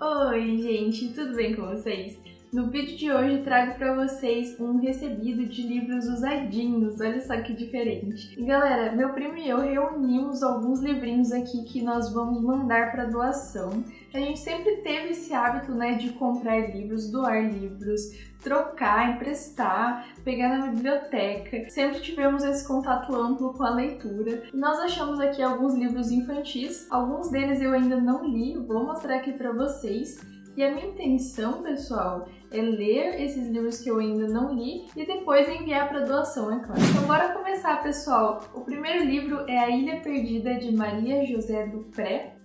Oi, gente, tudo bem com vocês? No vídeo de hoje trago para vocês um recebido de livros usadinhos, olha só que diferente. E galera, meu primo e eu reunimos alguns livrinhos aqui que nós vamos mandar para doação. A gente sempre teve esse hábito, né, de comprar livros, doar livros, trocar, emprestar, pegar na biblioteca. Sempre tivemos esse contato amplo com a leitura. Nós achamos aqui alguns livros infantis, alguns deles eu ainda não li, vou mostrar aqui para vocês. E a minha intenção, pessoal, é ler esses livros que eu ainda não li e depois enviar para doação, é claro. Então bora começar, pessoal. O primeiro livro é A Ilha Perdida de Maria José Dupré.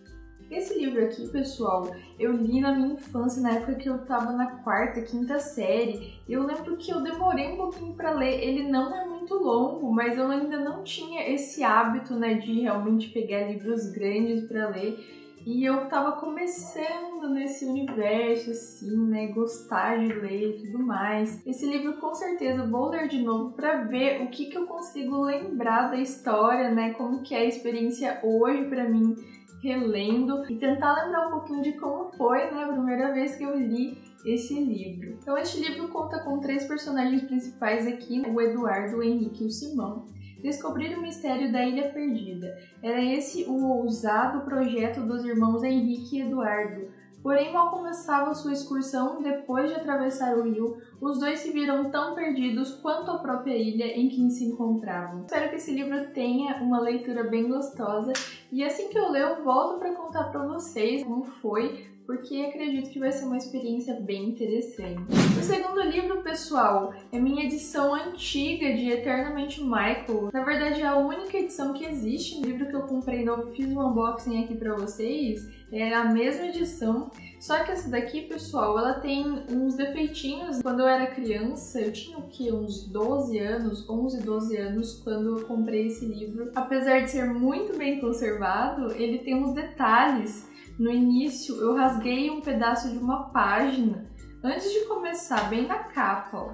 Esse livro aqui, pessoal, eu li na minha infância, na época que eu tava na quarta, quinta série. Eu lembro que eu demorei um pouquinho para ler. Ele não é muito longo, mas eu ainda não tinha esse hábito, né, de realmente pegar livros grandes para ler. E eu tava começando nesse universo, assim, né? Gostar de ler e tudo mais. Esse livro com certeza vou ler de novo para ver o que, que eu consigo lembrar da história, né? Como que é a experiência hoje para mim relendo e tentar lembrar um pouquinho de como foi, né, a primeira vez que eu li esse livro. Então, este livro conta com três personagens principais aqui: o Eduardo, o Henrique e o Simão descobrir o mistério da Ilha Perdida. Era esse o ousado projeto dos irmãos Henrique e Eduardo. Porém, mal começava sua excursão, depois de atravessar o rio, os dois se viram tão perdidos quanto a própria ilha em que se encontravam. Espero que esse livro tenha uma leitura bem gostosa e assim que eu ler, eu volto para contar para vocês como foi, porque acredito que vai ser uma experiência bem interessante. O segundo livro, pessoal, é minha edição antiga de Eternamente Michael. Na verdade, é a única edição que existe. O livro que eu comprei novo, fiz um unboxing aqui para vocês, é a mesma edição. Só que essa daqui, pessoal, ela tem uns defeitinhos. Quando eu era criança, eu tinha o que? Uns 12 anos, 11, 12 anos, quando eu comprei esse livro. Apesar de ser muito bem conservado, ele tem uns detalhes no início eu rasguei um pedaço de uma página antes de começar, bem na capa, ó.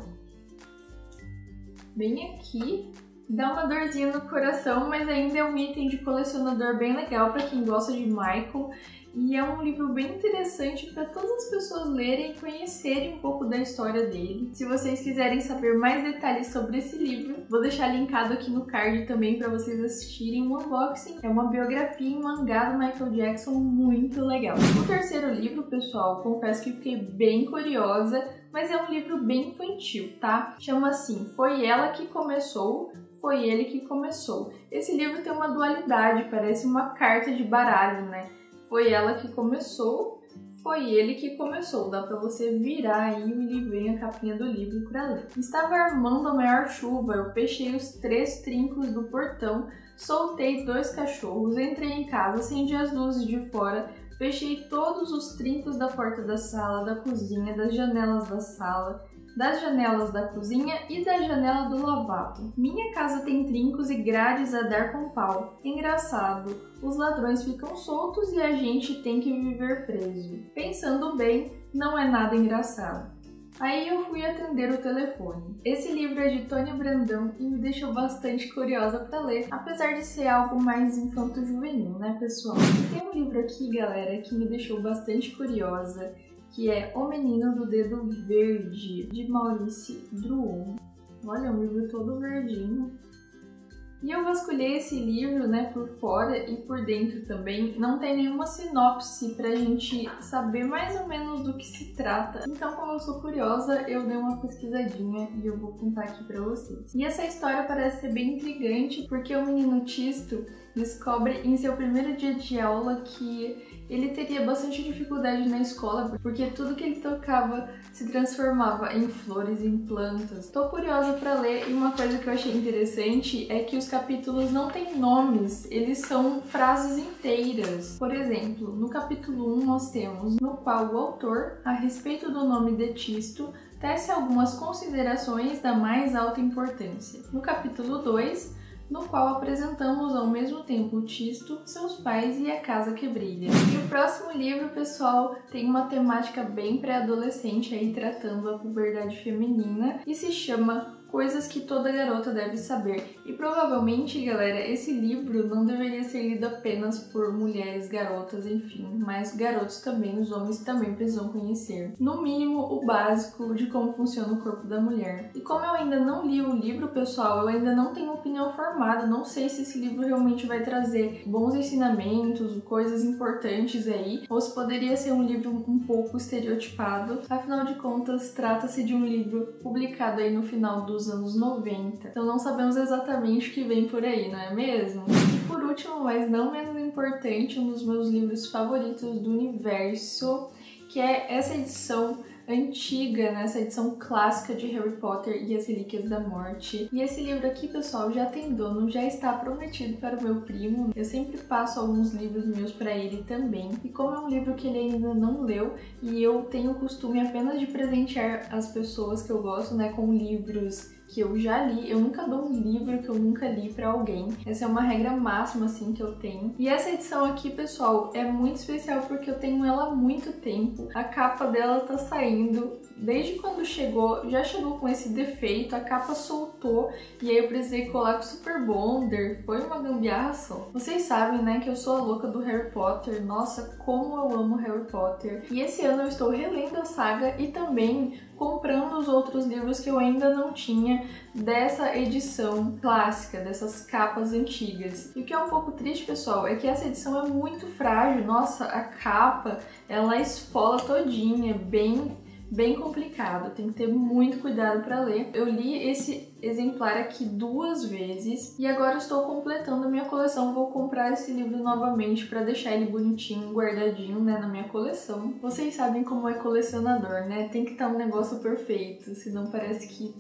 Bem aqui, dá uma dorzinha no coração, mas ainda é um item de colecionador bem legal para quem gosta de Michael e é um livro bem interessante para todas as pessoas lerem e conhecerem um pouco da história dele. Se vocês quiserem saber mais detalhes sobre esse livro, vou deixar linkado aqui no card também para vocês assistirem um unboxing. É uma biografia em mangá do Michael Jackson muito legal. O terceiro livro, pessoal, confesso que fiquei bem curiosa, mas é um livro bem infantil, tá? Chama assim Foi Ela que Começou, Foi Ele que Começou. Esse livro tem uma dualidade, parece uma carta de baralho, né? Foi ela que começou, foi ele que começou. Dá para você virar aí o livrinho, a capinha do livro para ler. Estava armando a maior chuva, eu fechei os três trincos do portão, soltei dois cachorros, entrei em casa, acendi as luzes de fora, fechei todos os trincos da porta da sala, da cozinha, das janelas da sala, das janelas da cozinha e da janela do lavabo. Minha casa tem trincos e grades a dar com pau. Engraçado, os ladrões ficam soltos e a gente tem que viver preso. Pensando bem, não é nada engraçado. Aí eu fui atender o telefone. Esse livro é de Tônia Brandão e me deixou bastante curiosa para ler, apesar de ser algo mais infanto-juvenil, né, pessoal? Tem um livro aqui, galera, que me deixou bastante curiosa que é O Menino do Dedo Verde, de Maurice Druon. Olha, um livro todo verdinho. E eu vasculhei esse livro, né, por fora e por dentro também. Não tem nenhuma sinopse pra gente saber mais ou menos do que se trata. Então, como eu sou curiosa, eu dei uma pesquisadinha e eu vou contar aqui pra vocês. E essa história parece ser bem intrigante, porque o menino Tisto descobre em seu primeiro dia de aula que ele teria bastante dificuldade na escola, porque tudo que ele tocava se transformava em flores, em plantas. Tô curiosa para ler e uma coisa que eu achei interessante é que os capítulos não têm nomes, eles são frases inteiras. Por exemplo, no capítulo 1 nós temos no qual o autor, a respeito do nome de Tisto, tece algumas considerações da mais alta importância. No capítulo 2, no qual apresentamos ao mesmo tempo Tisto, seus pais e a casa que brilha. E o próximo livro, pessoal, tem uma temática bem pré-adolescente aí tratando a puberdade feminina e se chama coisas que toda garota deve saber. E provavelmente, galera, esse livro não deveria ser lido apenas por mulheres, garotas, enfim, mas garotos também, os homens também precisam conhecer. No mínimo, o básico de como funciona o corpo da mulher. E como eu ainda não li o livro, pessoal, eu ainda não tenho opinião formada, não sei se esse livro realmente vai trazer bons ensinamentos, coisas importantes aí, ou se poderia ser um livro um pouco estereotipado. Afinal de contas, trata-se de um livro publicado aí no final dos anos 90. Então não sabemos exatamente o que vem por aí, não é mesmo? E por último, mas não menos importante, um dos meus livros favoritos do universo, que é essa edição antiga, nessa edição clássica de Harry Potter e as Relíquias da Morte. E esse livro aqui, pessoal, já tem dono, já está prometido para o meu primo. Eu sempre passo alguns livros meus para ele também. E como é um livro que ele ainda não leu e eu tenho o costume apenas de presentear as pessoas que eu gosto, né, com livros que eu já li. Eu nunca dou um livro que eu nunca li para alguém. Essa é uma regra máxima assim que eu tenho. E essa edição aqui, pessoal, é muito especial porque eu tenho ela há muito tempo. A capa dela tá saindo desde quando chegou, já chegou com esse defeito, a capa soltou e aí eu precisei colar com Super Bonder. Foi uma gambiarra só. Vocês sabem, né, que eu sou a louca do Harry Potter. Nossa, como eu amo Harry Potter. E esse ano eu estou relendo a saga e também comprando os outros livros que eu ainda não tinha dessa edição clássica, dessas capas antigas. E o que é um pouco triste, pessoal, é que essa edição é muito frágil. Nossa, a capa, ela esfola todinha, bem bem complicado, tem que ter muito cuidado para ler. Eu li esse exemplar aqui duas vezes e agora estou completando a minha coleção. Vou comprar esse livro novamente para deixar ele bonitinho, guardadinho, né, na minha coleção. Vocês sabem como é colecionador, né? Tem que estar um negócio perfeito, senão parece que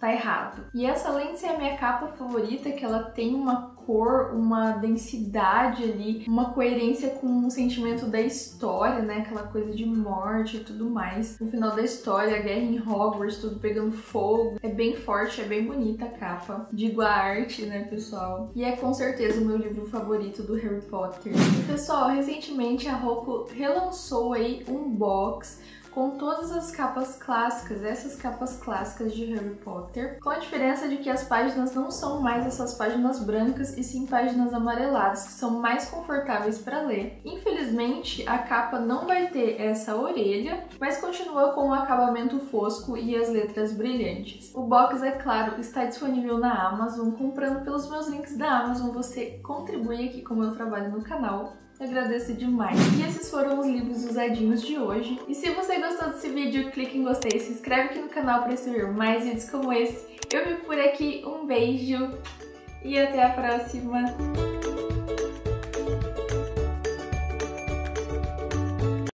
tá errado. E essa lente é a minha capa favorita, que ela tem uma cor, uma densidade ali, uma coerência com o sentimento da história, né? Aquela coisa de morte e tudo mais. No final da história, a guerra em Hogwarts, tudo pegando fogo. É bem forte, é bem bonita a capa. Digo a arte, né, pessoal? E é com certeza o meu livro favorito do Harry Potter. Pessoal, recentemente a Roku relançou aí um box com todas as capas clássicas, essas capas clássicas de Harry Potter, com a diferença de que as páginas não são mais essas páginas brancas e sim páginas amareladas, que são mais confortáveis para ler. Infelizmente, a capa não vai ter essa orelha, mas continua com o acabamento fosco e as letras brilhantes. O box, é claro, está disponível na Amazon. Comprando pelos meus links da Amazon, você contribui aqui com o meu trabalho no canal agradeço demais. E esses foram os livros usadinhos de hoje. E se você gostou desse vídeo, clique em gostei, se inscreve aqui no canal para receber mais vídeos como esse. Eu fico por aqui, um beijo e até a próxima!